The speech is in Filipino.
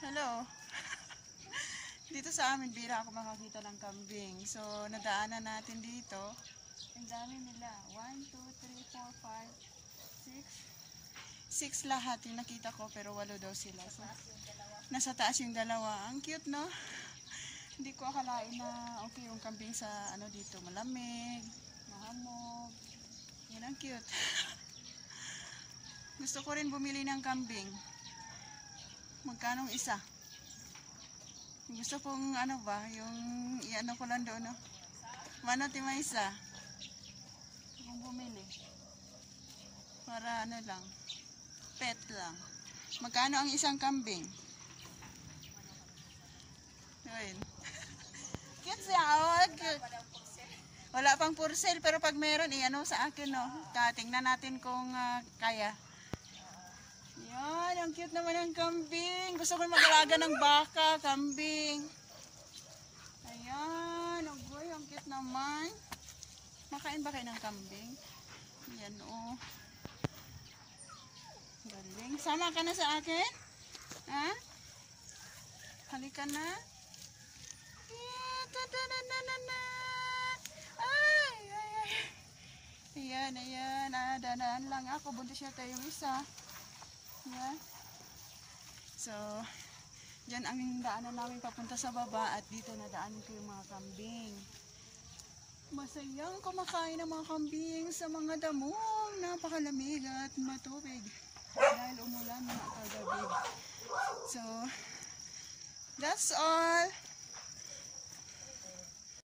Hello. dito sa amin, bira ako makakita ng kambing. So, nadaanan natin dito. Ang dami nila. 1, 2, 3, 4, 5, 6. 6 lahat yung nakita ko, pero walo daw sila. So, nasa taas yung dalawa. Ang cute, no? Hindi ko akalain na okay yung kambing sa ano dito. Malamig, mahamog. Yan ang cute. Gusto ko rin bumili ng kambing. Magkano ang isa? Gusto kong ano ba, yung iano ko lang doon, no? Mano ti may isa? Kong bumili. Para ano lang, pet lang. Magkano ang isang kambing? Yun. Cute siya, oh, cute. Wala pang for sale, pero pag meron, i-ano sa akin, no? Tingnan natin kung ah, kaya. Ang cute naman ng kambing. Gusto ko mag-alaga ng baka, kambing. Ayan, oh boy, ang cute naman. Makain ba kayo ng kambing? Yan, oh. Galing. Sama ka na sa akin? Ha? Halika na. Yeah, ta-da-da-da-da-da. Ay, ay, ay. Ayan, ayan. Ah, danaan lang ako. Buntis yata yung isa. Yeah. So, dyan ang daanan namin papunta sa baba at dito nadaanan ko yung mga kambing. Masayang kumakain ng mga kambing sa mga damong napakalamig at matubig dahil umulan mga kagabi. So, that's all.